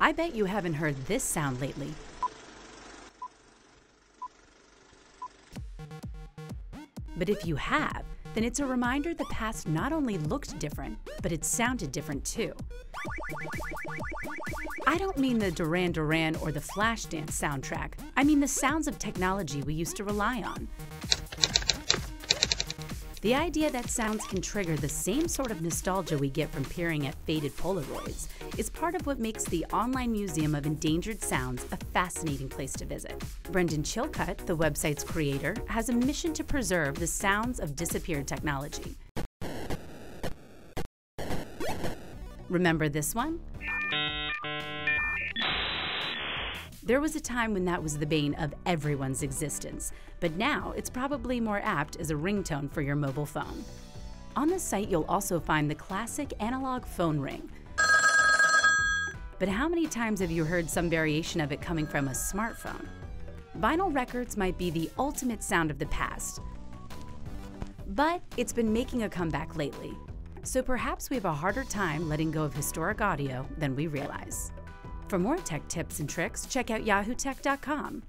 I bet you haven't heard this sound lately. But if you have, then it's a reminder the past not only looked different, but it sounded different too. I don't mean the Duran Duran or the Flashdance soundtrack. I mean the sounds of technology we used to rely on. The idea that sounds can trigger the same sort of nostalgia we get from peering at faded Polaroids is part of what makes the Online Museum of Endangered Sounds a fascinating place to visit. Brendan Chilcutt, the website's creator, has a mission to preserve the sounds of disappeared technology. Remember this one? There was a time when that was the bane of everyone's existence, but now it's probably more apt as a ringtone for your mobile phone. On the site, you'll also find the classic analog phone ring. But how many times have you heard some variation of it coming from a smartphone? Vinyl records might be the ultimate sound of the past, but it's been making a comeback lately. So perhaps we have a harder time letting go of historic audio than we realize. For more tech tips and tricks, check out yahootech.com.